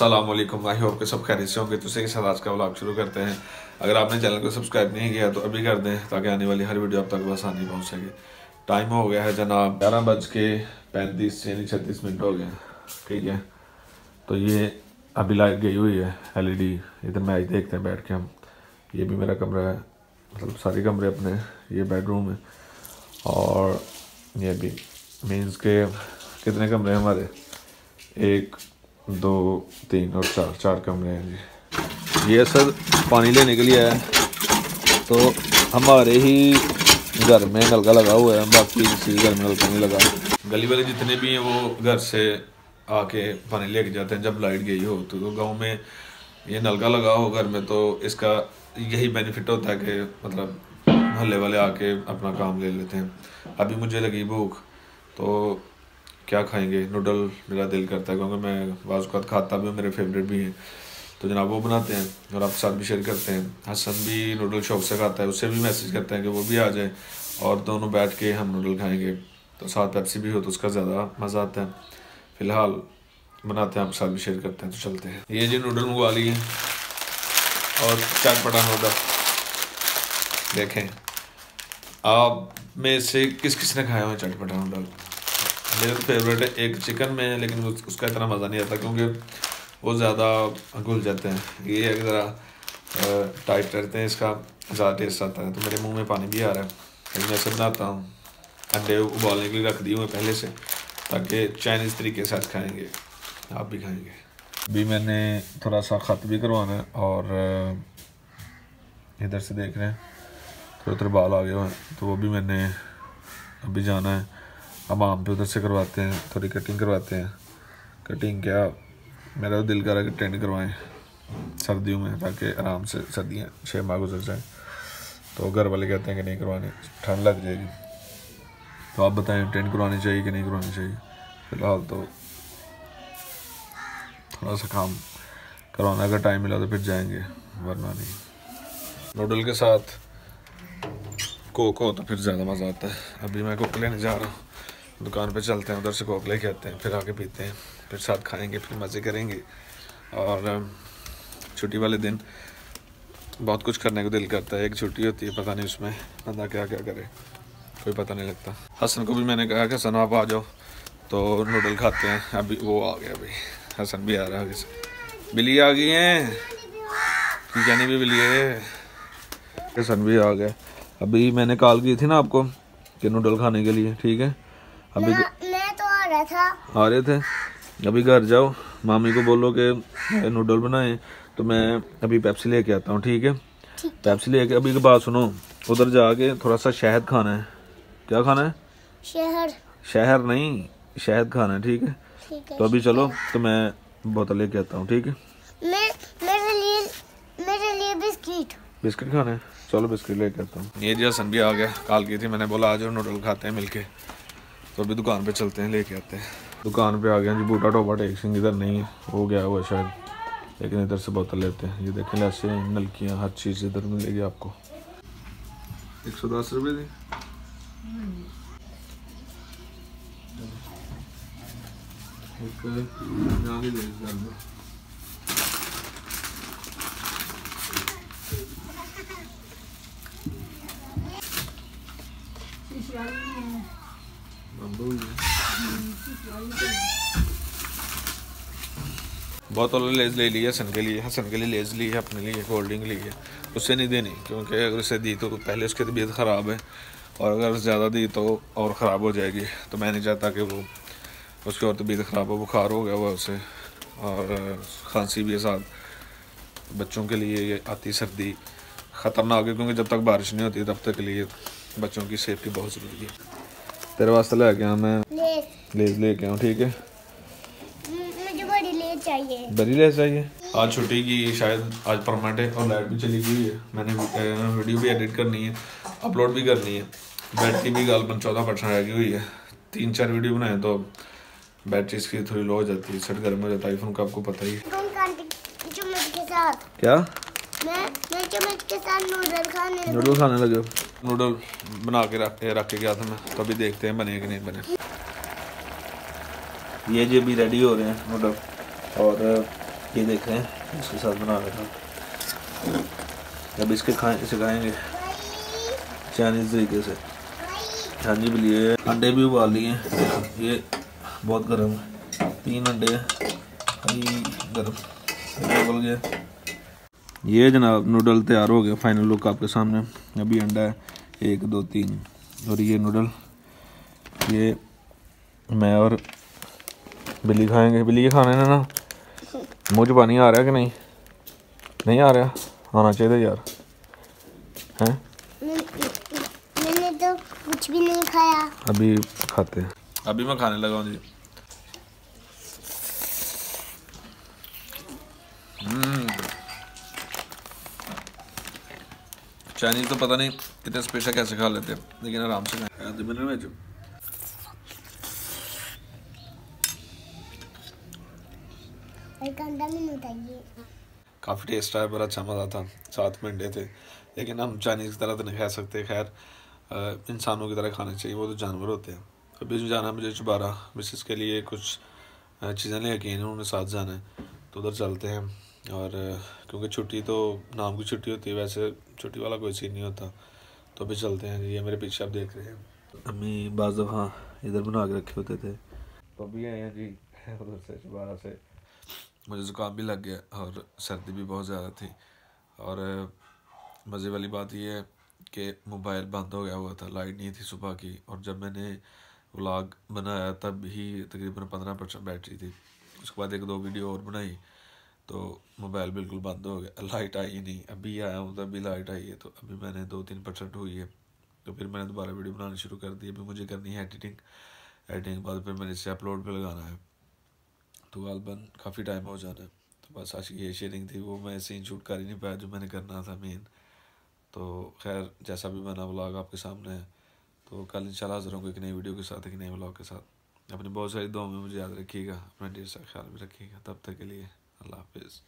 Aslam I hope के सब खैरियत से होंगे। तो उसी के साथ आज का व्लॉग शुरू करते हैं। अगर आपने चैनल को सब्सक्राइब नहीं किया तो अभी कर दें, ताकि आने वाली हर वीडियो आप तक आसानी पहुँच सके। टाइम हो गया है जनाब। ग्यारह बज के पैंतीस यानी छत्तीस मिनट हो गए ठीक है? तो ये अभी लाइट गई हुई है एलईडी इधर मैच देखते हैं बैठ के हम। ये भी मेरा कमरा है। मतलब सारे कमरे अपने ये बेडरूम है। और ये भी। मीन्स के कितने कमरे हैं हमारे? एक दो तीन और चार चार कमरे हैं जी। ये सर पानी लेने के लिए है। तो हमारे ही घर में नलका लगा हुआ है बाकी किसी घर में नलका नहीं लगा। गली वाले जितने भी हैं वो घर से आके पानी लेके जाते हैं। जब लाइट गई हो तो, तो गाँव में ये नलका लगा हो घर में तो इसका यही बेनिफिट होता है कि मतलब मोहल्ले वाले आके अपना काम ले लेते हैं। अभी मुझे लगी भूख तो क्या खाएँगे? नूडल मेरा दिल करता है, क्योंकि मैं बाज़ खाता भी हूँ, मेरे फेवरेट भी हैं। तो जनाब वो बनाते हैं और आपके साथ भी शेयर करते हैं। हसन भी नूडल शॉप से खाता है, उससे भी मैसेज करते हैं कि वो भी आ जाए और दोनों बैठ के हम नूडल खाएँगे। तो साथ पेप्सी भी हो तो उसका ज़्यादा मज़ा आता है। फ़िलहाल बनाते हैं, आपके साथ भी शेयर करते हैं तो चलते हैं। ये जी नूडल मंगवा लिए और चटपटा नूडल देखें, आप में से किस किस ने खाया हुआ चटपटा नूडल मेरा तो फेवरेट है एक चिकन में है लेकिन उसका इतना मज़ा नहीं आता क्योंकि वो ज़्यादा घुल जाते हैं। ये है ज़रा टाइट रहते हैं, इसका ज़्यादा टेस्ट आता है। तो मेरे मुँह में पानी भी आ रहा है। लेकिन मैं ऐसे बनाता हूँ। अंडे उबालने के लिए रख दिए हुए पहले से, ताकि चाइनीज़ तरीके से आज खाएँगे। आप भी खाएँगे। अभी मैंने थोड़ा सा ख़त भी करवाना है और इधर से देख रहे हैं थोड़े थोड़े बाल आ गए हुए हैं। तो वो भी मैंने अभी जाना है। अब आम पे उधर से करवाते हैं, थोड़ी कटिंग करवाते हैं। कटिंग क्या? मेरा तो दिल करा कि टेंट करवाएँ। सर्दियों में, ताकि आराम से सर्दियाँ छः माह गुजर जाएँ। तो घर वाले कहते हैं कि नहीं करवानी, ठंड लग जाएगी। तो आप बताएँ टेंट करवानी चाहिए कि नहीं करवानी चाहिए? फ़िलहाल तो थोड़ा सा काम करवाना अगर टाइम मिला तो फिर जाएँगे, वरना नहीं। नूडल के साथ कोक हो तो फिर ज़्यादा मज़ा आता है। अभी मैं कोक लेने जा रहा हूँ। दुकान पे चलते हैं, उधर से कोक लेके आते हैं, फिर आके पीते हैं, फिर साथ खाएँगे, फिर मज़े करेंगे। और छुट्टी वाले दिन बहुत कुछ करने को दिल करता है। एक छुट्टी होती है, पता नहीं उसमें बंदा क्या क्या करे, कोई पता नहीं लगता। हसन को भी मैंने कहा कि हसन आप आ जाओ। तो नूडल खाते हैं। अभी वो आ गया अभी। हसन भी आ रहा है बिल्ली आ गई हैं। जानी भी बिल्ली है? हसन भी आ गया। अभी मैंने कॉल की थी ना आपको कि नूडल खाने के लिए, ठीक है? अभी मैं तो आ रहा था। आ रहे थे? अभी घर जाओ। मामी को बोलो कि नूडल बनाए तो मैं अभी पेप्सी लेके आता हूँ ठीक है? पेप्सी लेके अभी की बात सुनो उधर जाके थोड़ा सा शहद खाना है। क्या खाना है? शहर। शहर नहीं शहद खाना है ठीक है? ठीक है तो अभी चलो तो मैं बोतल लेके आता हूँ ठीक है? मैं मेरे लिए मेरे लिए बिस्किट। बिस्किट खाना है? चलो बिस्किट लेके आता हूँ। ये जी हसन भी आ गया कॉल की थी मैंने बोला आज नूडल खाते हैं मिलके। तो अभी दुकान पे चलते हैं लेके आते हैं। दुकान पे आ गया जी बूटा टोपा टेक सिंह इधर नहीं है गया हुआ शायद। लेकिन इधर से बोतल लेते हैं। ये देखें ऐसे नलकियाँ हर चीज़ इधर मिलेगी आपको। एक सौ दस रुपये दी। एक बोतल लेज ले ली हसन के लिए। हसन के लिए लेज ली है, अपने लिए कोल्ड ड्रिंक ली है। उससे नहीं देनी, क्योंकि अगर उसे दी तो पहले उसकी तबीयत ख़राब है। और अगर ज़्यादा दी तो और ख़राब हो जाएगी। तो मैं नहीं चाहता कि वो उसकी और तबीयत ख़राब हो, बुखार हो गया हुआ उसे। और खांसी भी है साथ। बच्चों के लिए ये आती सर्दी ख़तरनाक है, क्योंकि जब तक बारिश नहीं होती तब तक के लिए बच्चों की सेफ्टी बहुत ज़रूरी है। तेरे वास्ते ले गया मैं। लेज लेके आऊँ ठीक है? मुझे बड़ी ले चाहिए। बड़ी लेज चाहिए? आज छुट्टी की शायद आज परमानेंट है और लाइट भी चली गई है। मैंने वीडियो भी एडिट करनी है अपलोड भी करनी है। बैटरी भी गाल चौदह परसेंट रह गई हुई है। तीन चार वीडियो बनाए तो बैटरी इसकी थोड़ी लो हो जाती है। सेट गर्म हो जाता है आईफोन का आपको पता ही है। क्या? मैं मैं चम्मच के साथ नूडल खाने नूडल खाने लगे नूडल बना के रख रख के गया था मैं। अभी देखते हैं बने कि नहीं बने। ये जी अभी रेडी हो रहे हैं नूडल और ये देख रहे हैं इसके साथ बना रहे था अब इसके खाए, इसे खाएँगे। चाइनीज़ तरीके से। हाँ जी, बोलिए। अंडे भी उबाल लिए ये बहुत गर्म है। तीन अंडे हैं। गर्म। उबल गया ये जनाब नूडल तैयार हो गया। फाइनल लुक आपके सामने। अभी अंडा है। एक दो तीन। और ये नूडल ये मैं और बिल्ली खाएँगे। बिल्ली के खाने ने ना मुझे पानी आ रहा कि नहीं? नहीं आ रहा? आना चाहिए यार। हैं? मैंने तो कुछ भी नहीं खाया। अभी खाते हैं। अभी मैं खाने लगा हूँ जी। चाइनीज़ तो पता नहीं इतने स्पेशल कैसे खा लेते हैं लेकिन आराम से खाते मैंने में काफ़ी टेस्ट आया बड़ा अच्छा मज़ा था साथ में अंडे थे लेकिन हम चाइनीज़ की तरह तो नहीं खा सकते खैर इंसानों की तरह खाने चाहिए वो तो जानवर होते हैं अभी जो जाना मुझे चुबारा मिसिस के लिए कुछ चीज़ें ले यकीन उन्होंने साथ जाना है तो उधर चलते हैं और क्योंकि छुट्टी तो नाम की छुट्टी होती है वैसे छुट्टी वाला कोई सीन नहीं होता तो अभी चलते हैं ये मेरे पीछे आप देख रहे हैं। अम्मी बाज दफ़ा इधर बना के रखे होते थे। तो अभी आए हैं जी उधर से दोबारा से। मुझे ज़ुकाम भी लग गया और सर्दी भी बहुत ज़्यादा थी। और मज़े वाली बात यह है कि मोबाइल बंद हो गया हुआ था लाइट नहीं थी सुबह की। और जब मैंने व्लाग बनाया तब ही तकरीबन पंद्रह परसेंट बैटरी थी। उसके बाद एक दो वीडियो और बनाई। तो मोबाइल बिल्कुल बंद हो गया। लाइट आई ही नहीं। अभी आया हूँ तो अभी लाइट आई है तो अभी मैंने दो तीन परसेंट हुई है। तो फिर मैंने दोबारा वीडियो बनानी शुरू कर दी। अभी मुझे करनी है एडिटिंग। एडिटिंग के बाद फिर मैंने इसे अपलोड पर लगाना है। तो गालबन काफ़ी टाइम हो जाना है। तो बस आज की ये शेयरिंग थी। वो मैं सीन शूट कर ही नहीं पाया जो मैंने करना था मेन तो खैर, जैसा भी बना व्लॉग आपके सामने है। तो कल इंशाल्लाह हाजिर होंगे एक नई वीडियो के साथ, एक नए व्लॉग के साथ। अपनी बहुत सारी दुआ में मुझे याद रखिएगा। अपना ढेर सारा ख्याल भी रखिएगा। तब तक के लिए I love is